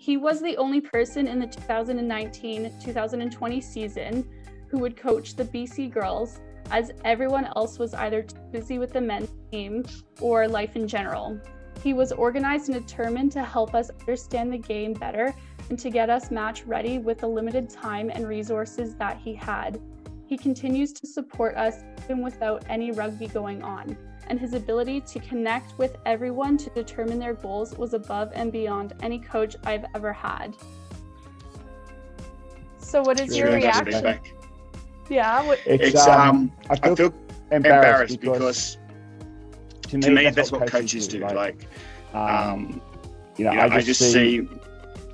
He was the only person in the 2019 2020 season who would coach the BC girls, as everyone else was either too busy with the men's team or life in general. He was organized and determined to help us understand the game better and to get us match ready with the limited time and resources that he had. He continues to support us even without any rugby going on and his ability to connect with everyone to determine their goals was above and beyond any coach I've ever had. So, what is your reaction? Yeah, what- it's um, I feel, I feel embarrassed, because, because, to me, to me that's, that's, what coaches do. Like, like um, you know, you know I, just see,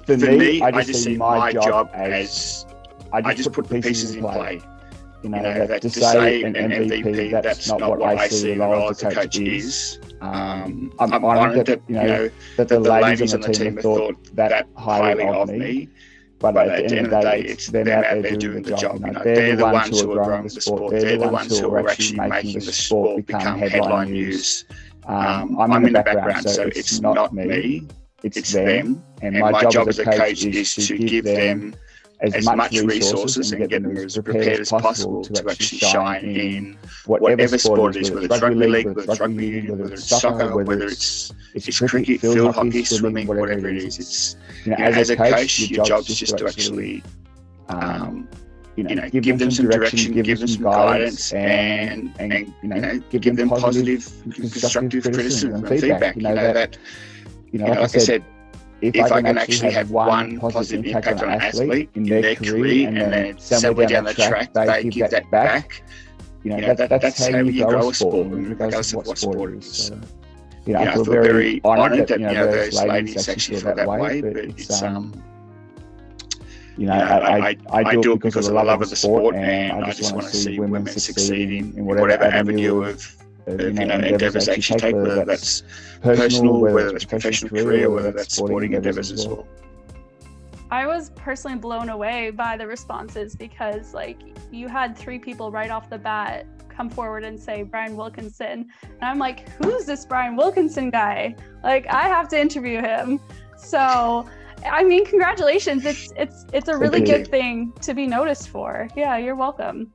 for me, I just see my job as I just put the pieces in play. You know, you know that to say an MVP, MVP that's, that's not, what, what I see the role of the coach is. Um, I'm, I'm honored that, you know, that the ladies on the team have thought that highly of me. But, but at, the end of the day, it's them out there doing the job. You know, they're the ones who are growing the sport. They're the ones who are actually making the sport become headline news. Um, I'm, I'm in the background, so it's not me. It's them. And my job as a coach is to give them as, as much, much resources and get them as prepared as possible to actually shine in whatever sport it is, whether it's rugby league, whether it's rugby union, whether it's soccer, whether it's it's cricket, field hockey, swimming, whatever it is. It's you know, as a coach, your job is just to actually um, you know, you know, give, give them, some direction, give them some guidance, and, and, and you, know, you know, give, give them positive, constructive criticism and feedback. You know, that, you know, like I said, if, if I, can, actually have one positive impact on an athlete in their, their career, and then somewhere down the track, they give that back, you know, that, that's, that's how you grow a sport, regardless of what sport it is. So, you know, I feel very honoured that, you know, those ladies actually feel that way, but it's, um, you know, I, I, I, do it because of the love of the sport, and I just want to see women succeed in whatever avenue of you know, endeavours actually take, whether that's personal, whether that's professional career, whether that's sporting endeavours as well. I was personally blown away by the responses because, like, you had three people right off the bat come forward and say Bryan Wilkinson, and I'm like, who's this Bryan Wilkinson guy? Like, I have to interview him. So, I mean, congratulations! It's it's it's a really good thing to be noticed for. Yeah, you're welcome.